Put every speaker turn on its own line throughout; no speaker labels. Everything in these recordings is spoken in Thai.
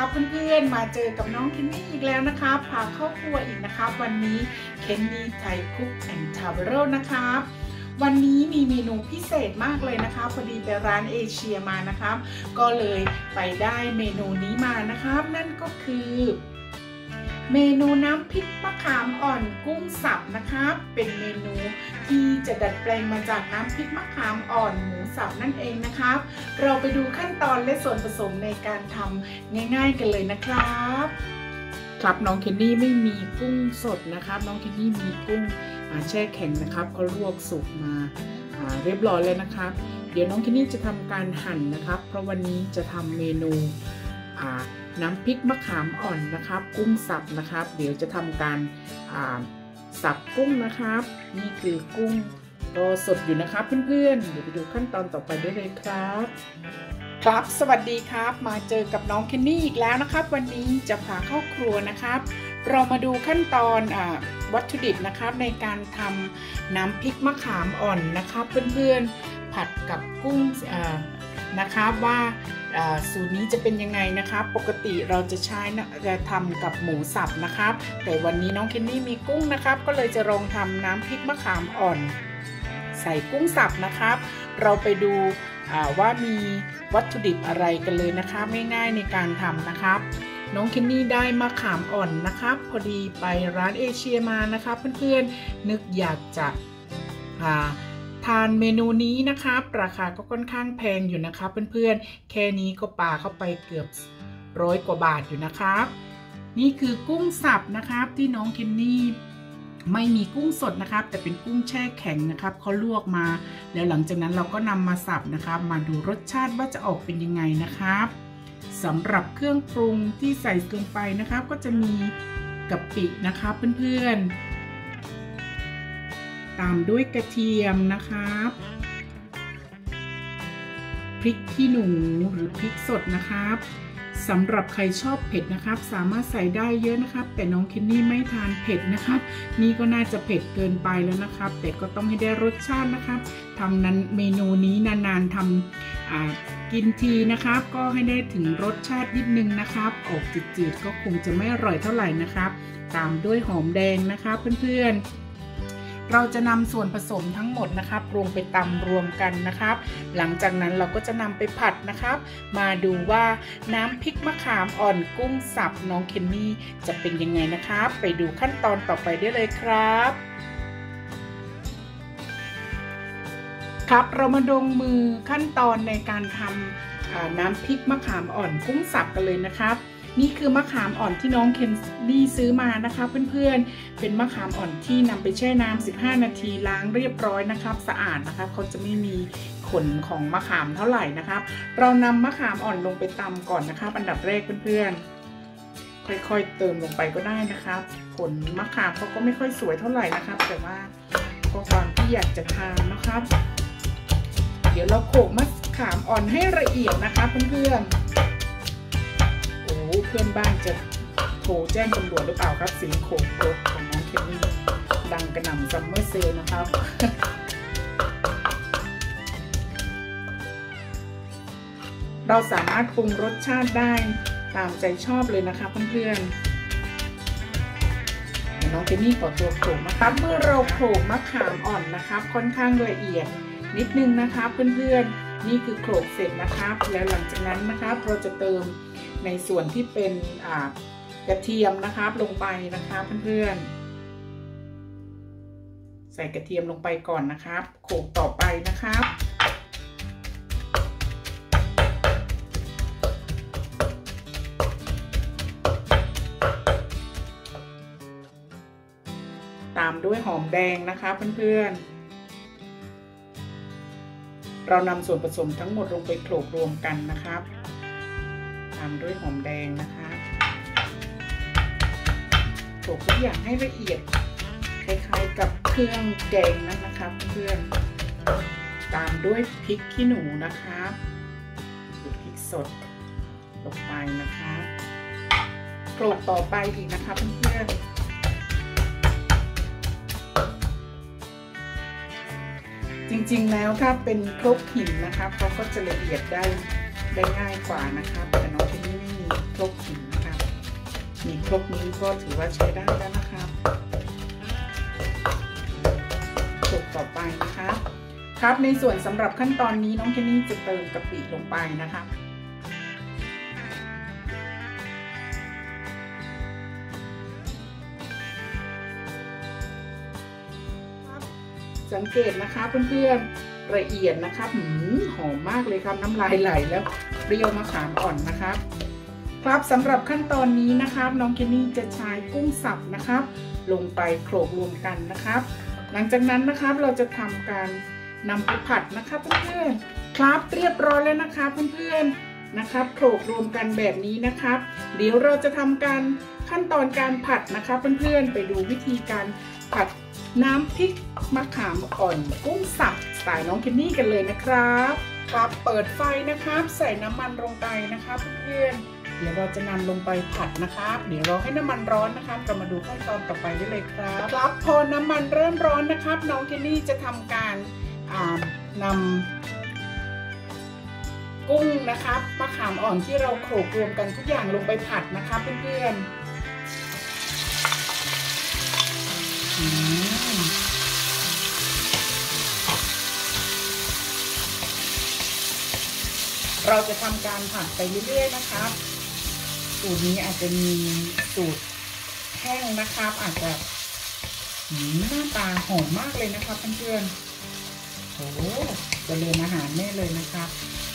นะครับเพื่อนๆมาเจอกับน้องเคนนี่อีกแล้วนะคะพาเข้าครัวอีกนะคะวันนี้เคนนี่ Thai Cook and Travel นะคะวันนี้มีเมนูพิเศษมากเลยนะคะพอดีไปร้านเอเชียมานะครับก็เลยไปได้เมนูนี้มานะครับนั่นก็คือ เมนูน้ำพริกมะขามอ่อนกุ้งสับนะครับเป็นเมนูที่จะดัดแปลงมาจากน้ำพริกมะขามอ่อนหมูสับนั่นเองนะครับ เราไปดูขั้นตอนและส่วนผสมในการทำง่าย ๆ กันเลยนะครับครับน้องเคนนี่ไม่มีกุ้งสดนะครับ น้องเคนนี่มีกุ้งแช่แข็งนะครับเขาลวกสุกมาเรียบร้อยแล้วนะครับ เดี๋ยวน้องเคนนี่จะทำการหั่นนะครับ เพราะวันนี้จะทำเมนู น้ำพริกมะขามอ่อนนะครับ กุ้งสับนะครับ เดี๋ยวจะทำการสับกุ้งนะครับ นี่คือกุ้งก็สดอยู่นะครับเพื่อนๆ เดี๋ยวไปดูขั้นตอนต่อไปได้เลยครับ ครับสวัสดีครับ มาเจอกับน้องเคนนี่อีกแล้วนะครับ วันนี้จะพาเข้าครัวนะครับ เรามาดูขั้นตอนอวัตถุดิบนะครับในการทำน้ำพริกมะขามอ่อนนะครับ เพื่อนๆผัดกับกุ้ง นะครับว่าสูตรนี้จะเป็นยังไงนะครับ ปกติเราจะใช้จะทำกับหมูสับนะครับ แต่วันนี้น้องเคนนี่มีกุ้งนะครับ ก็เลยจะลองทำน้ำพริกมะขามอ่อน ใส่กุ้งสับนะครับ เราไปดูว่ามีวัตถุดิบอะไรกันเลยนะครับง่ายๆในการทำนะครับ น้องเคนนี่ได้มะขามอ่อนนะครับ พอดีไปร้านเอเชียมานะครับเพื่อนๆนึกอยากจะ ทานเมนูนี้นะครับ ราคาก็ค่อนข้างแพงอยู่นะครับเพื่อนๆ แค่นี้ก็ปาเข้าไปเกือบร้อยกว่าบาทอยู่นะครับ นี่คือกุ้งสับนะครับที่น้องเคนนี่ไม่มีกุ้งสดนะครับ แต่เป็นกุ้งแช่แข็งนะครับเขาลวกมา แล้วหลังจากนั้นเราก็นำมาสับนะครับ มาดูรสชาติว่าจะออกเป็นยังไงนะครับสำหรับเครื่องปรุงที่ใส่ลงไปนะครับ ก็จะมีกะปินะครับเพื่อนๆ ตามด้วยกระเทียมนะครับพริกขี้หนูหรือพริกสดนะครับสำหรับใครชอบเผ็ดนะครับ สามารถใส่ได้เยอะนะครับ แต่น้องเคนนี่ไม่ทานเผ็ดนะครับ นี่ก็น่าจะเผ็ดเกินไปแล้วนะครับ แต่ก็ต้องให้ได้รสชาตินะครับทำนั้นเมนูนี้นานๆทำกินทีนะครับ ก็ให้ได้ถึงรสชาตินิดนึงนะครับ ออกจืดๆก็คงจะไม่อร่อยเท่าไหร่นะครับ ตามด้วยหอมแดงนะครับเพื่อนๆ เราจะนำส่วนผสมทั้งหมดนะครับลงไปตำรวมกันนะครับ หลังจากนั้นเราก็จะนำไปผัดนะครับ มาดูว่าน้ำพริกมะขามอ่อนกุ้งสับน้องเคนนี่จะเป็นยังไงนะครับ ไปดูขั้นตอนต่อไปได้เลยครับครับเรามาดงมือขั้นตอนในการทำน้ำพริกมะขามอ่อนกุ้งสับกันเลยนะครับ นี่คือมะขามอ่อนที่น้องเคนดี้ซื้อมานะคะเพื่อนๆ เป็นมะขามอ่อนที่นำไปแช่น้ำ15 นาทีล้างเรียบร้อยนะครับ สะอาดนะครับเขาจะไม่มีขนของมะขามเท่าไหร่นะครับ เรานำมะขามอ่อนลงไปตำก่อนนะครับ อันดับแรกเพื่อนๆค่อยๆเติมลงไปก็ได้นะครับ ผลมะขามเขาก็ไม่ค่อยสวยเท่าไหร่นะครับ แต่ว่าก็ความที่อยากจะทานนะครับ เดี๋ยวเราโขลกมะขามอ่อนให้ละเอียดนะคะเพื่อนๆ เพื่อนบ้านจะโทรแจ้งตำรวจหรือเปล่าครับสิงโขงรถของน้องเคนนี่ดังกระหน่ำซัมเมอร์เซลนะครับเราสามารถปรุงรสชาติได้ตามใจชอบเลยนะคะเพื่อนๆน้องเคนนี่ขอตัวโขลกนะครับเมื่อเราโขลกมะขามอ่อนนะครับ ค่อนข้างละเอียดนิดนึงนะคะเพื่อนๆนี่คือโขลกเสร็จนะครับ แล้วหลังจากนั้นนะครับเราจะเติม ในส่วนที่เป็นกระเทียมนะครับลงไปนะครับเพื่อนๆ ใส่กระเทียมลงไปก่อนนะครับโขลกต่อไปนะครับตามด้วยหอมแดงนะคะเพื่อนๆ เรานำส่วนผสมทั้งหมดลงไปโขลกรวมกันนะครับ ตามด้วยหอมแดงนะคะโขลกทุกอย่างให้ละเอียด คล้ายๆกับเครื่องแกงนั่นนะคะเพื่อนตามด้วยพริกขี้หนูนะคะพริกสดลงไปนะคะโขลกต่อไปอีกนะคะเพื่อนจริงๆ แล้วถ้าเป็นครกหินนะคะเขาก็จะละเอียดได้ ได้ง่ายกว่านะครับ แต่น้องที่นี่ไม่มีครกหินนะครับ มีครกนี้ก็ถือว่าใช้ได้แล้วนะครับครกต่อไปนะคะครับในส่วนสำหรับขั้นตอนนี้น้องเคนนี่จะเติมกะปิลงไปนะคะสังเกตนะคะเพื่อนๆ ละเอียดนะครับหืมหอมมากเลยครับน้ำลายไหลแล้วเปรี้ยวมะขามอ่อนนะครับ ครับสำหรับขั้นตอนนี้นะครับ น้องเคนนี่จะใช้กุ้งสับนะครับ ลงไปโขลกรวมกันนะครับ หลังจากนั้นนะครับเราจะทำการนำไปผัดนะครับเพื่อนๆครับเรียบร้อยแล้วนะครับเพื่อนๆนะครับโขลกรวมกันแบบนี้นะครับ เดี๋ยวเราจะทำการขั้นตอนการผัดนะครับเพื่อนๆไปดูวิธีการผัดน้ำพริกมะขามอ่อนกุ้งสับ สไตล์น้องเคนนี่กันเลยนะครับครับเปิดไฟนะครับ ใส่น้ำมันลงไปนะครับเพื่อนเดี๋ยวเราจะนำลงไปผัดนะครับ เดี๋ยวเราให้น้ำมันร้อนนะครับ เรามาดูขั้นตอนต่อไปได้เลยครับ ครับพอน้ำมันเริ่มร้อนนะครับ น้องเคนนี่จะทำการนำกุ้งนะครับมะขามอ่อนที่เราโขลกรวมกันทุกอย่างลงไปผัดนะคะเพื่อนๆ เราจะทำการผัดไปเรื่อยๆนะครับสูตรนี้อาจจะมีสูตรแห้งนะครับ อาจจะหน้าตาหอมมากเลยนะครับเพื่อนๆโอ้จะเรียนอาหารแม่เลยนะครับ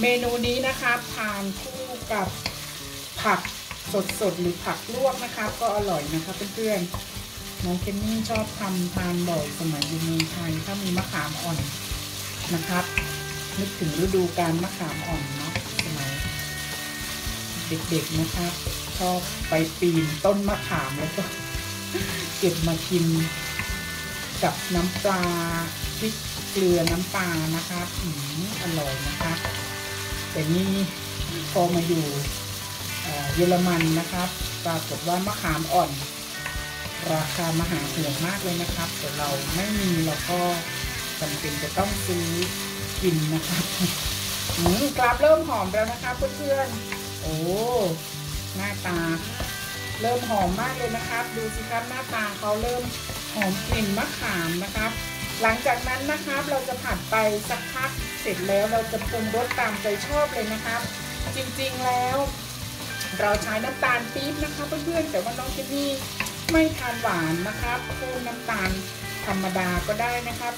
เมนูนี้นะครับทานคู่กับผักสดๆหรือผักลวกนะครับ ก็อร่อยนะครับเพื่อนๆน้องเคนนี่ชอบทำทานบ่อยสมัยอยู่เมืองไทยถ้ามีมะขามอ่อนนะครับ นึกถึงฤดูการมะขามอ่อนเนาะ เด็กๆนะครับชอบไปปีนต้นมะขามแล้วก็เก็บมากินกับน้ำปลาพริกเกลือน้ำปลานะครับอืมอร่อยนะครับแต่นี่พอมาอยู่เยอรมันนะครับ ปรากฏว่ามะขามอ่อน ราคามหาเหือมากเลยนะครับ แต่เราไม่มีเราก็จำเป็นจะต้องซื้อกินนะครับอืมกราบเริ่มหอมแล้วนะคะเพื่อนๆ โอ้หน้าตา เริ่มหอมมากเลยนะครับ ดูสิครับหน้าตาเขาเริ่มหอมกลิ่นมะขามนะครับ หลังจากนั้นนะครับเราจะผัดไปสักพักเสร็จแล้วเราจะปรุงรสตามใจชอบเลยนะครับ จริงๆแล้ว เราใช้น้ำตาลปี๊บนะคะเพื่อนๆแต่ว่าน้องเจนนี่ไม่ทานหวานนะครับเพิ่มน้ำตาลธรรมดาก็ได้นะครับ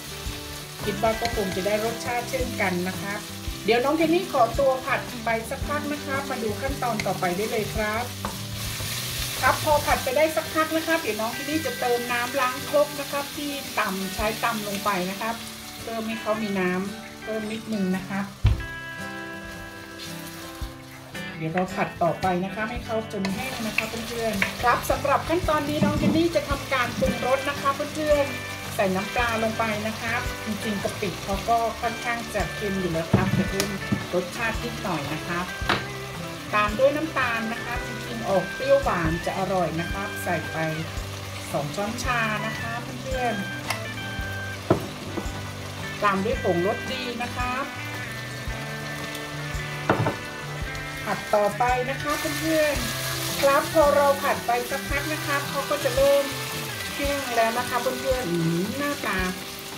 คิดว่าก็คงจะได้รสชาติเช่นกันนะครับ เดี๋ยวน้องเจนนี่ขอตัวผัดไปสักพักนะครับมาดูขั้นตอนต่อไปได้เลยครับ ครับพอผัดไปได้สักพักนะครับเดี๋ยวน้องเจนนี่จะเติมน้ำล้างครกนะครับ ที่ตำใช้ตำลงไปนะครับเพิ่มให้เขามีน้ำเพิ่มนิดนึงนะครับ เดี๋ยวเราผัดต่อไปนะคะให้เขาจนแห้งนะคะเพื่อนๆครับสำหรับขั้นตอนนี้น้องเจนนี่จะทำการปรุงรสนะคะเพื่อนๆ ส่น้ำปลาลงไปนะครับ จริงๆกะปิเขาก็ค่อนข้างจะเค็มอยู่แล้วครับแต่เพิ่มรสชาตินิดหน่อยนะครับ ตามด้วยน้ำตาลนะคะจริงๆออกเปรี้ยวหวานจะอร่อยนะครับ ใส่ไป2ช้อนชานะคะเพื่อนๆตามด้วยผงรสดีนะครับผัดต่อไปนะคะเพื่อนๆครับพอเราผัดไปสักพักนะคะเขาก็จะเริ่ม แห้งแล้วนะคะเพื่อนๆหน้าตา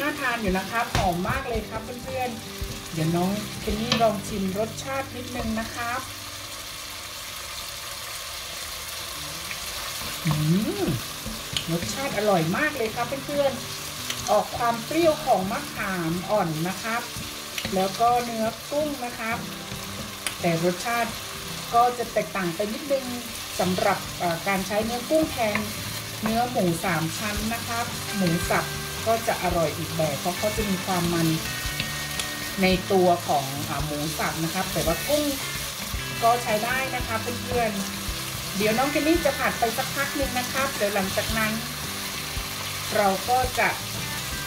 น่าทานอยู่นะคะหอมมากเลยครับเพื่อนๆ เดี๋ยวน้องเคนนี่ลองชิมรสชาตินิดนึงนะครับรสชาติอร่อยมากเลยครับเพื่อนๆ ออกความเปรี้ยวของมะขามอ่อนนะครับ แล้วก็เนื้อกุ้งนะครับ แต่รสชาติก็จะแตกต่างไปนิดนึงสำหรับการใช้เนื้อกุ้งแทน เนื้อหมูสามชั้นนะครับหมูสับก็จะอร่อยอีกแบบ เพราะเขาจะมีความมันในตัวของอหมูสับนะครับ แต่ว่ากุ้งก็ใช้ได้นะคะเพื่อนๆ เดี๋ยวน้องเจนนี่จะผัดไปสักพักหนึ่งนะครับเดี๋ยวหลังจากนั้น เราก็จะ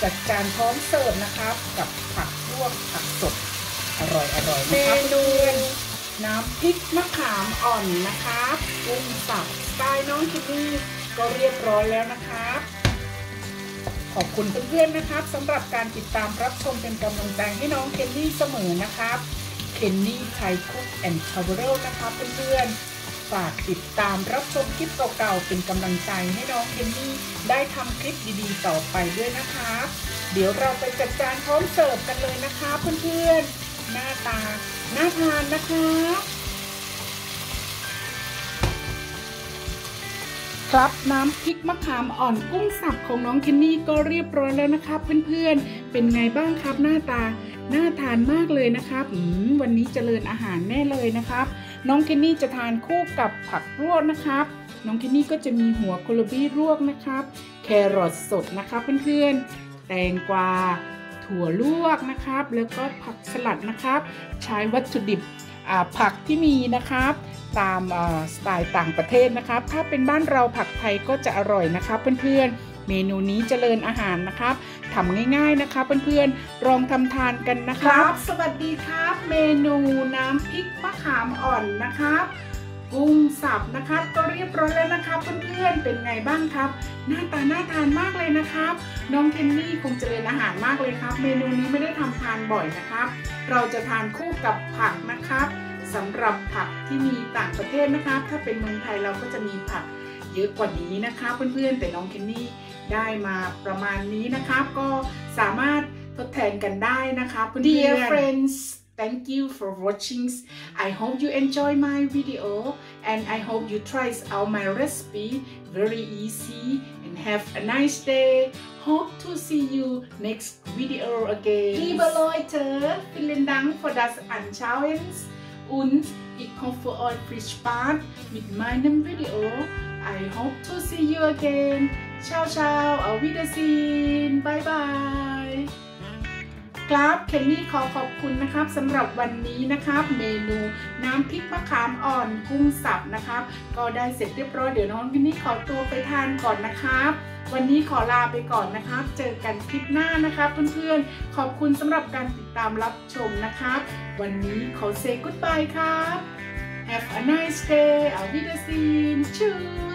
จัดจานพร้อมเสิร์ฟนะครับ กับผักลวกผักสดอร่อยอร่อยนะครับเพื่อนน้ำพริกมะขามอ่อนนะครับกุ้งสับสไตล์น้องคิมมี่ ก็เรียบร้อยแล้วนะครับ ขอบคุณเพื่อนๆนะครับสำหรับการติดตามรับชมเป็นกำลังใจให้น้องเคนนี่เสมอนะครับเคนนี่ Thai Cook and Travel นะครับเพื่อนๆฝากติดตามรับชมคลิปเก่าๆเป็นกำลังใจให้น้องเคนนี่ได้ทำคลิปดีๆ ต่อไปด้วยนะคะเดี๋ยวเราไปจัดจานพร้อมเสิร์ฟกันเลยนะคะเพื่อนๆหน้าตาน่าทานนะคะ ครับน้ำพริกมะขามอ่อนกุ้งสับของน้องเคนนี่ก็เรียบร้อยแล้วนะครับเพื่อนๆ เป็นไงบ้างครับหน้าตา น่าทานมากเลยนะครับอืมวันนี้เจริญอาหารแน่เลยนะครับ น้องเคนนี่จะทานคู่กับผักลวกนะครับ น้องเคนนี่ก็จะมีหัวโคลบี้ลวกนะครับ แครอทสดนะครับเพื่อนๆ แตงกวา ถั่วลวกนะครับ แล้วก็ผักสลัดนะครับ ใช้วัตถุดิบ ผักที่มีนะครับ ตามสไตล์ต่างประเทศนะครับ ถ้าเป็นบ้านเราผักไทยก็จะอร่อยนะครับเพื่อนๆ เมนูนี้เจริญอาหารนะครับทำง่ายๆนะครับเพื่อนๆลองทำทานกันนะครับ สวัสดีครับ เมนูน้ำพริกมะขามอ่อนนะครับ กุ้งสับนะครับ ก็เรียบร้อยแล้วนะครับเพื่อนๆเป็นไงบ้างครับ หน้าตาน่าทานมากเลยนะครับ น้องเคนนี่คงเจริญอาหารมากเลยครับ เมนูนี้ไม่ได้ทำทานบ่อยนะครับ เราจะทานคู่กับผักนะครับสำหรับผักที่มีต่างประเทศนะครับ ถ้าเป็นเมืองไทยเราก็จะมีผักเยอะกว่านี้นะคะเพื่อนๆแต่น้องเคนนี่ได้มาประมาณนี้นะครับ ก็สามารถทดแทนกันได้นะครับเพื่อนๆ Dear friends thank you for watching. I hope you enjoy my video and I hope you try out my recipe. Very easy and have a nice day. Hope to see you next video again. Liebe Leute vielen Dank für das Anschauen und ich hoffe euch viel Spaß mit meinem Video. I hope to see you again. Ciao ciao. Auf Wiedersehen. Bye bye ครับเคนนี่ขอขอบคุณนะครับสำหรับวันนี้นะครับ เมนูน้ำพริกมะขามอ่อนกุ้งสับนะครับ ก็ได้เสร็จเรียบร้อยเดี๋ยวน้องเคนนี่ขอตัวไปทานก่อนนะครับวันนี้ขอลาไปก่อนนะครับ เจอกันคลิปหน้านะครับเพื่อนๆ ขอบคุณสำหรับการติดตามรับชมนะครับ วันนี้ขอเซ g o ก d b y e ครับ Have a nice day auf Wiedersehen Tschüss Thank you.